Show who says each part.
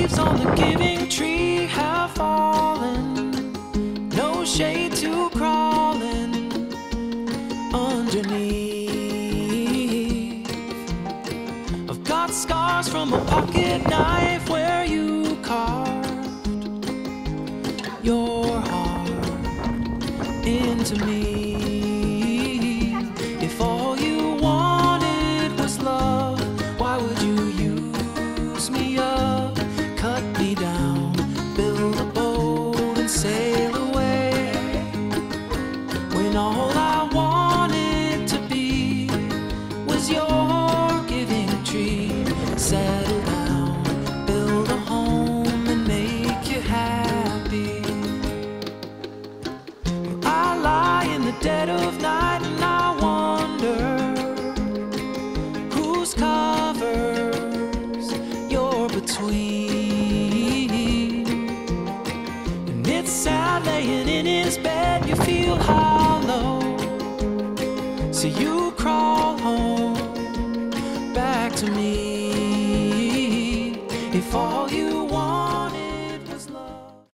Speaker 1: leaves on the giving tree have fallen. No shade to crawling underneath. I've got scars from a pocket knife where you carved your heart into me. When all I wanted to be was your giving tree. Settle down, build a home and make you happy. I lie in the dead of night and I wonder whose covers you're between. And it's sad laying in his bed, you feel hollow. to me.